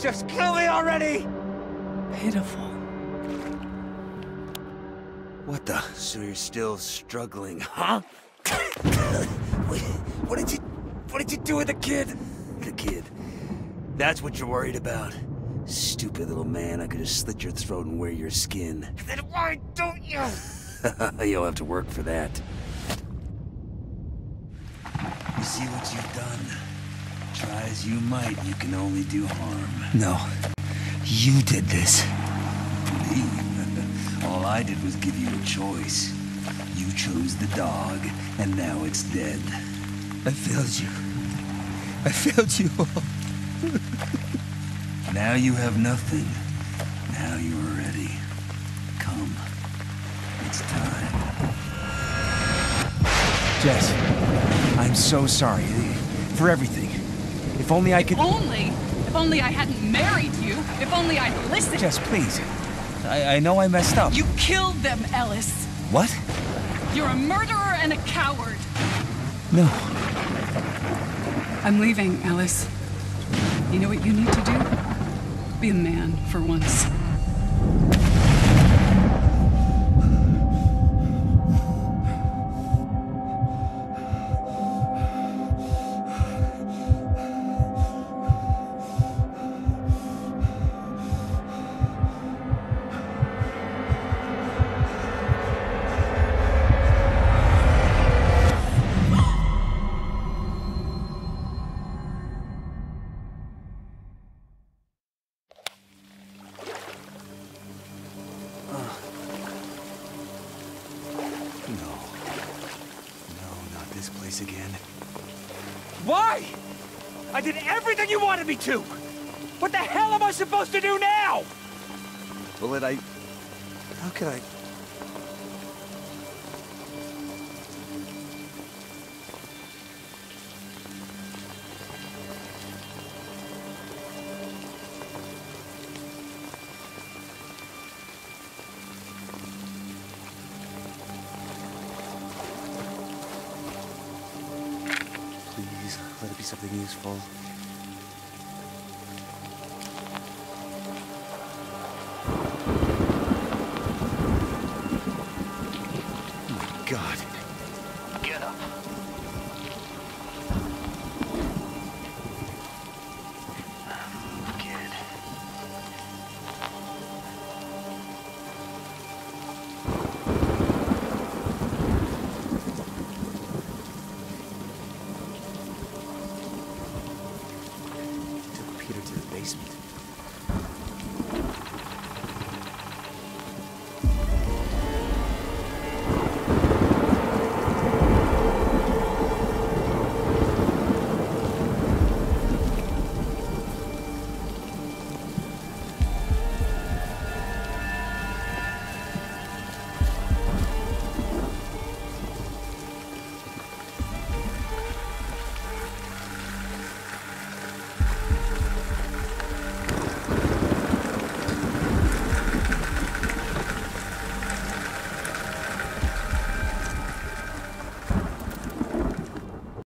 Just kill me already! Pitiful. What the? So you're still struggling, huh? What did you... What did you do with the kid? The kid. That's what you're worried about? Stupid little man, I could have slit your throat and wear your skin. Then why don't you? You'll have to work for that. You see what you've done? Try as you might, you can only do harm. No. You did this. All I did was give you a choice. You chose the dog, and now it's dead. I failed you. I failed you all. now you have nothing. Now you are ready. Come. It's time. Jess, I'm so sorry. For everything. If only I could... Only? If only I hadn't married you. If only I'd listened. Jess, please. I, I know I messed up. You killed them, Ellis. What? You're a murderer and a coward. No. I'm leaving, Ellis. You know what you need to do? Be a man for once. Place again. Why? I did everything you wanted me to! What the hell am I supposed to do now? Bullet, I... How could I... Let it be something useful. Peter to the basement.